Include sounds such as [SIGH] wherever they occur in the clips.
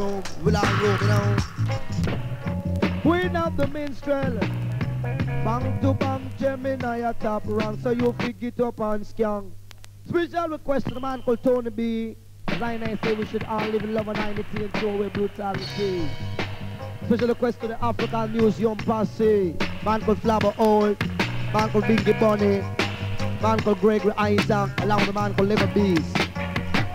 room, will all room, you know. Queen of the minstrel. Bang to bang, Gemini a top rank, so you pick it up and scan. Special request to the man called Tony B. As I say, we should all live in love and unity and throw away brutality. Special request to the African Museum Posse. Man called Flabba Holt. Man called Bingy Bunny. Man called Gregory Isaac. Along with the man called Liver Beast.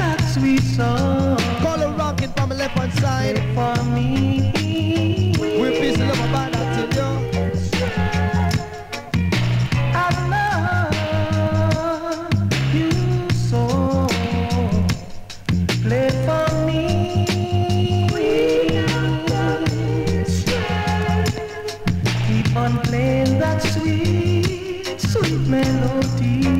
That sweet song. call Color rocking from the left hand side. For me. We're busy love about I tell you I've no you so left for me We now we swear keep on playing that till you.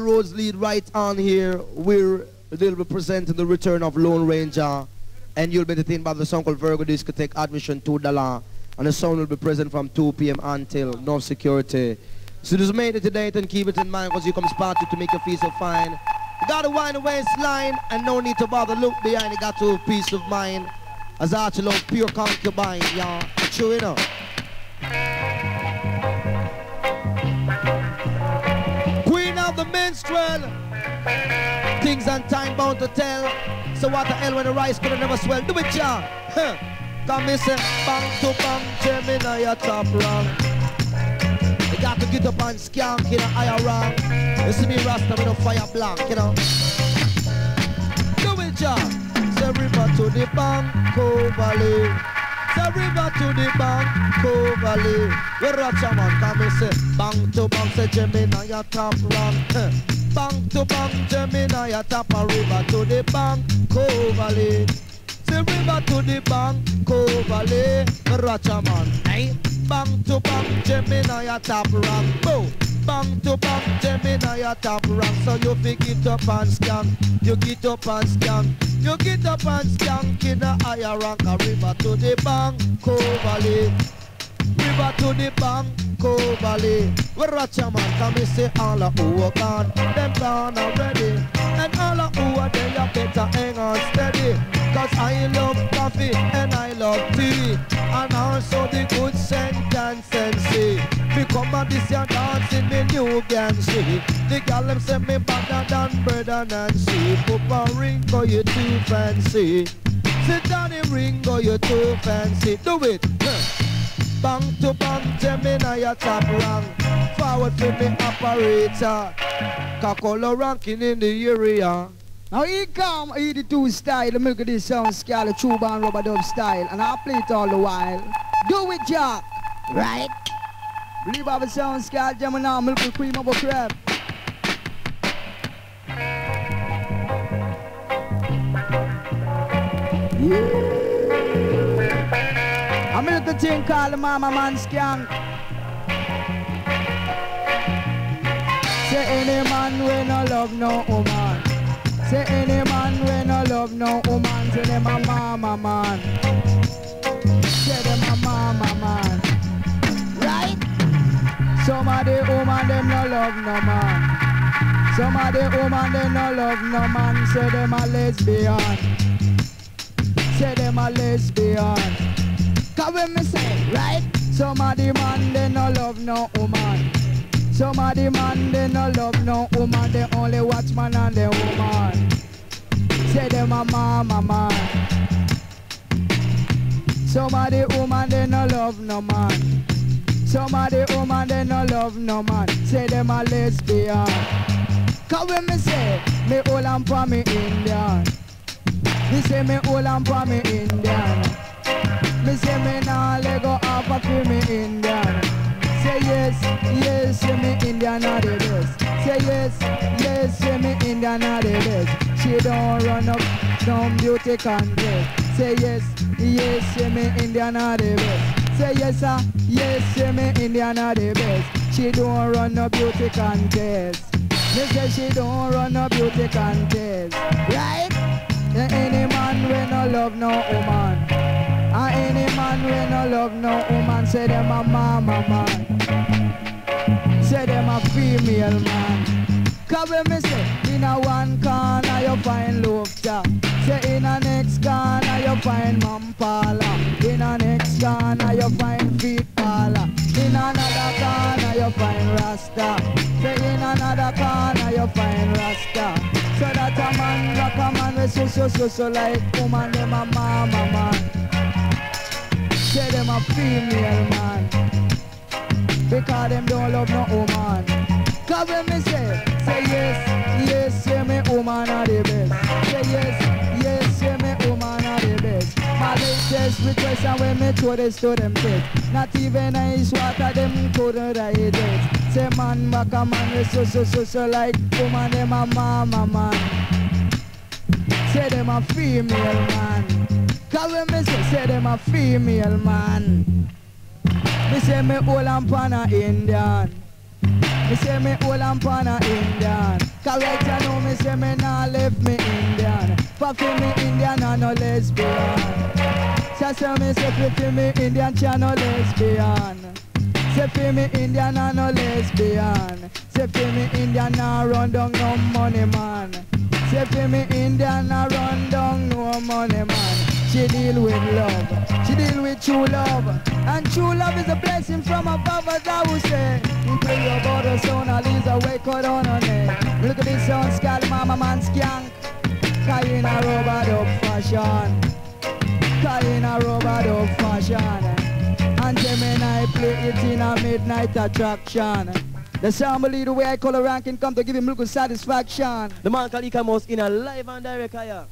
right on here, we're they'll be presenting the return of Lone Ranger, and you'll be entertained by the song called Virgo Discotheque, admission $2, and the song will be present from 2 p.m. until no security. So just made it today and keep it in mind because you come spotted to make your feel so fine. You gotta wind the waistline and no need to bother look behind, you got to peace of mind. As I love pure concubine, y'all. True enough. Minstrel. Things and time bound to tell. So what the hell when the rice could never swell? Do it, John. Huh. Come and say, bang to bang, Gemini, your top rung. You got to get up and skank in a higher rang. You see me Rasta with a fire blank, you know. Do it, John. Say river to the bank, Valley. Say river to the bank, Valley. Where Ratchaman come and say, bang to bang, say Gemini, your top rung. Huh. Bang to bang, Gemini, tap a river to the bank, Valley. The [LAUGHS] river to the bank, Valley, Ratchaman. Hey, bang to bang, Gemini, tap rank, boom. Bang to bang, Gemini, tap rank. So you pick it up and scan, you get up and scan, you get up and scan in a higher rank, a river to the bank, Valley. River to the bank, Valley. Where Ratchaman come and say all of who are gone, them gone already. And all of who are there, you better hang on steady. Cause I love coffee and I love tea. And also the. We come and this year dancing me new gang see. The gal them say me better than bread and Nancy. Papa Ringo, you too fancy. Sit down in Ringo, you too fancy. Do it. Bang to bang, Gemini a top rank. Forward for me operator. Kakolo ranking in the area. Now he come, he the two style, the milk of this sound scale, true band rubber dub style, and I play it all the while. Do it, Jack. Right? Believe I have a sound scale, Gemini, milk with cream of a crab. Yeah. I'm in the thing called the Mama Man Skank. Say any man we no love no woman. Say any man we no love no woman. Say them a mama man. Say them a mama man. Some of the woman them no love no man. Some of the woman them no love no man. Say them a lesbian. Say them a lesbian. Cause when me say, right? Some of the man they no love no woman. Some of the man they no love no woman. They only watch man and the woman. Say them a mama man. Some of the woman they no love no man. Some of the woman they no love no man. Say them a lesbian. Cause when me say, me hold on for me Indian. Me say me hold on for me Indian. Me say me nah let go off of me Indian. Say yes, yes, say me Indian are the best. Say yes, yes, say me Indian are the best. She don't run up some beauty contest. Say yes, yes, say me Indian are the best. Say yes, sir, yes, say me Indian are the best. She don't run no beauty contest. Me say she don't run no beauty contest. Right? And any man we no love no woman. And any man we no love no woman. Say them a mama man. Say them a female man. Cause when me say, in a one corner you find Lufta. Say in a next corner you find Mampala. In a next corner you find Feet Pala. In another corner you find Rasta. Say in another corner you find Rasta. So that a man rock a man with so so so so like woman them a mama man. Say them a female man. Because them don't love no woman. Cause when me say, say yes, yes, say me woman and when me throw this to them kids. Not even ice water them couldn't ride it. Say man back a man so so so so like woman them a mama man. Say them a female man. Cause when me say, say them a female man. Me say me hold on pan Indian. Me say me hold on pan a Indian. Correct you know me say me nah left me Indian. For me Indian and no lesbian. So say me say fi me Indian she no lesbian. Say fi me Indian and no lesbian. Say fi me Indian nah run down no money man. Say fi me Indian nah run down no money man. She deal with love. She deal with true love. And true love is a blessing from above, as I would say. You play your brother, son, at least I wake out on her neck. Look at this son, skull, mama, man, skank. Carrying a robot of fashion. Carrying a robot of fashion. And Gemini play it in a midnight attraction. The sound believe the way I call a ranking come to give him little satisfaction. The man Kalika Mouse in a live and direct hire.